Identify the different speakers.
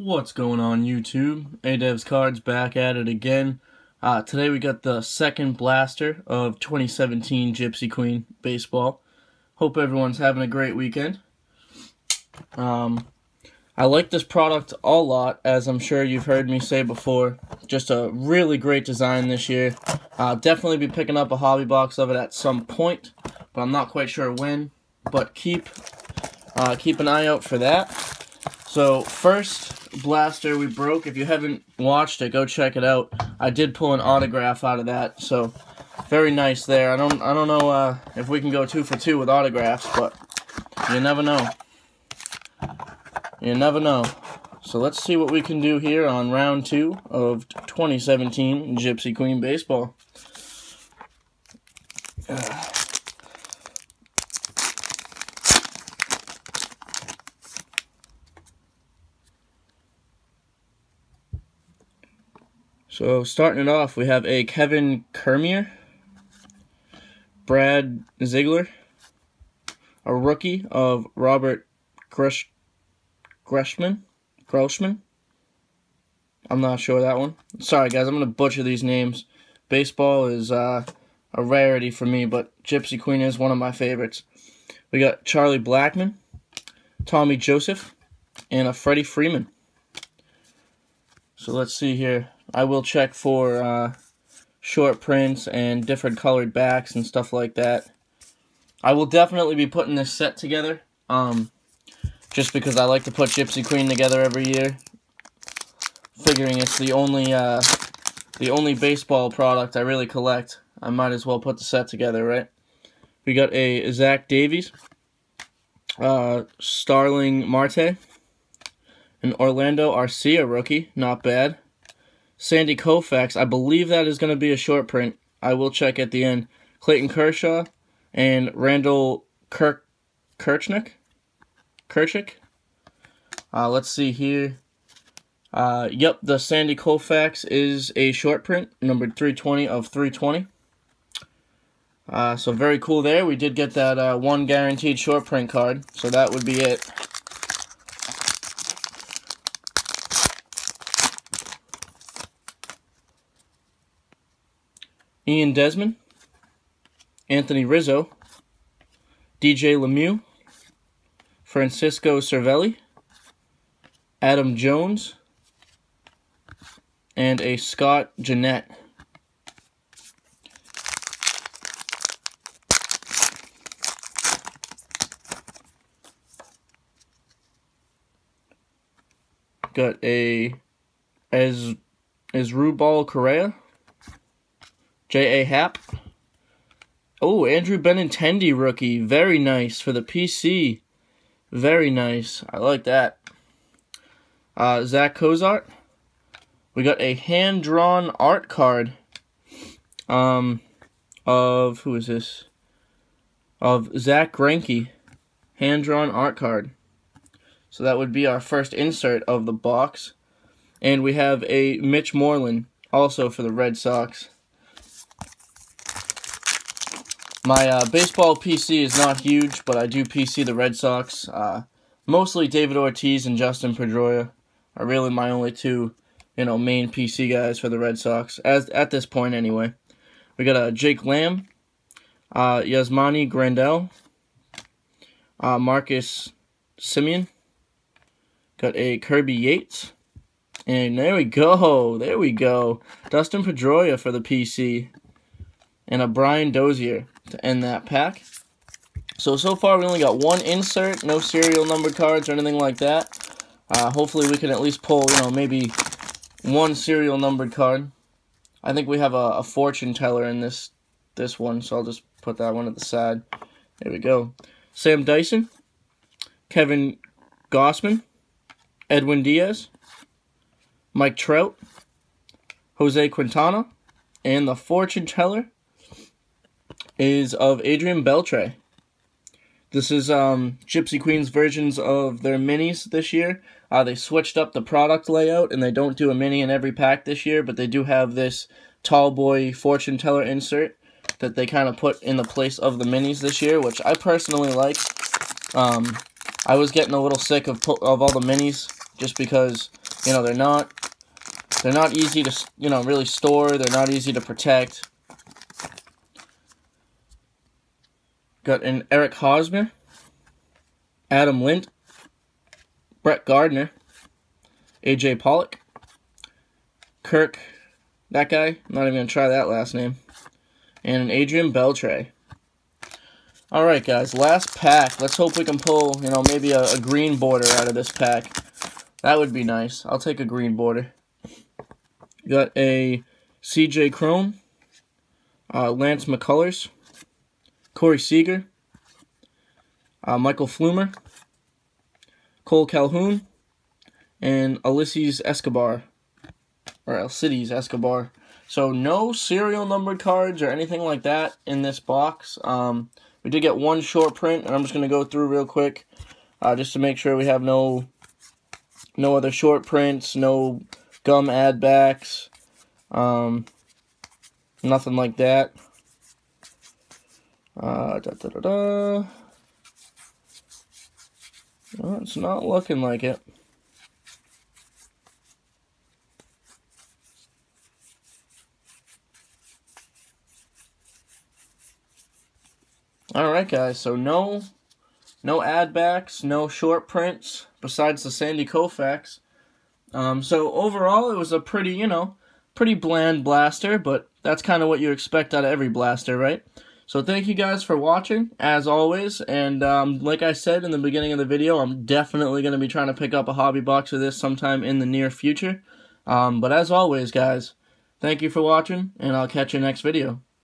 Speaker 1: What's going on YouTube? ADevs Cards back at it again. Uh, today we got the second blaster of 2017 Gypsy Queen Baseball. Hope everyone's having a great weekend. Um, I like this product a lot, as I'm sure you've heard me say before. Just a really great design this year. I'll definitely be picking up a hobby box of it at some point, but I'm not quite sure when. But keep uh, keep an eye out for that. So first blaster we broke. If you haven't watched it, go check it out. I did pull an autograph out of that, so very nice there. I don't I don't know uh, if we can go two for two with autographs, but you never know. You never know. So let's see what we can do here on round two of 2017 Gypsy Queen Baseball. Uh. So starting it off, we have a Kevin Kiermaier, Brad Ziegler, a rookie of Robert Gresh, Greshman, Grossman. I'm not sure that one. Sorry guys, I'm gonna butcher these names. Baseball is uh, a rarity for me, but Gypsy Queen is one of my favorites. We got Charlie Blackmon, Tommy Joseph, and a Freddie Freeman. So let's see here. I will check for uh, short prints and different colored backs and stuff like that. I will definitely be putting this set together, um, just because I like to put Gypsy Queen together every year. Figuring it's the only uh, the only baseball product I really collect, I might as well put the set together, right? We got a Zach Davies, uh, Starling Marte, an Orlando Arcia rookie, not bad. Sandy Koufax. I believe that is going to be a short print. I will check at the end. Clayton Kershaw and Randall Kirk Kirchnick. Kirchick. Uh, let's see here. Uh, yep, the Sandy Koufax is a short print, number 320 of 320. Uh, so very cool there. We did get that uh, one guaranteed short print card, so that would be it. Ian Desmond, Anthony Rizzo, DJ LeMahieu, Francisco Cervelli, Adam Jones, and a Scott Jeanette. Got a as Asdrubal Correa. J.A. Happ. Oh, Andrew Benintendi rookie. Very nice for the PC. Very nice. I like that. Uh, Zack Cozart. We got a hand-drawn art card um, of, who is this? Of Zack Greinke. Hand-drawn art card. So that would be our first insert of the box. And we have a Mitch Moreland, also for the Red Sox. My uh, baseball PC is not huge, but I do PC the Red Sox. Uh, mostly David Ortiz and Dustin Pedroia are really my only two, you know, main PC guys for the Red Sox. As at this point, anyway. We got uh, Jake Lamb, uh, Yasmani Grandal, uh, Marcus Semien. Got a Kirby Yates. And there we go. There we go. Dustin Pedroia for the PC. And a Brian Dozier to end that pack. So, so far we only got one insert, no serial number cards or anything like that. Uh, hopefully we can at least pull, you know, maybe one serial numbered card. I think we have a, a fortune teller in this this one, so I'll just put that one at the side. There we go. Sam Dyson, Kevin Gausman, Edwin Diaz, Mike Trout, Jose Quintana, and the fortune teller is of Adrian Beltre. This is um, Gypsy Queen's versions of their minis this year. Uh, they switched up the product layout, and they don't do a mini in every pack this year, but they do have this tall boy fortune teller insert that they kind of put in the place of the minis this year, which I personally like. Um, I was getting a little sick of of all the minis just because You know, they're not they're not easy to, you know, really store. They're not easy to protect. Got an Eric Hosmer, Adam Lind, Brett Gardner, AJ Pollock, Kirk, that guy, I'm not even going to try that last name, and an Adrian Beltre. Alright guys, last pack. Let's hope we can pull, you know, maybe a, a green border out of this pack. That would be nice. I'll take a green border. Got a CJ Cron, uh, Lance McCullers, Corey Seager, uh, Michael Fulmer, Cole Calhoun, and Ulysses Escobar, or Alcides Escobar. So no serial numbered cards or anything like that in this box. Um, we did get one short print, and I'm just going to go through real quick uh, just to make sure we have no no other short prints, no gum ad backs, um, nothing like that. Uh, da, da, da, da. Well, it's not looking like it. Alright guys, so no no ad backs, no short prints, besides the Sandy Koufax. Um, so overall, it was a pretty, you know, pretty bland blaster, but that's kind of what you expect out of every blaster, right? So thank you guys for watching, as always, and um, like I said in the beginning of the video, I'm definitely going to be trying to pick up a hobby box of this sometime in the near future. Um, but as always, guys, thank you for watching, and I'll catch you next video.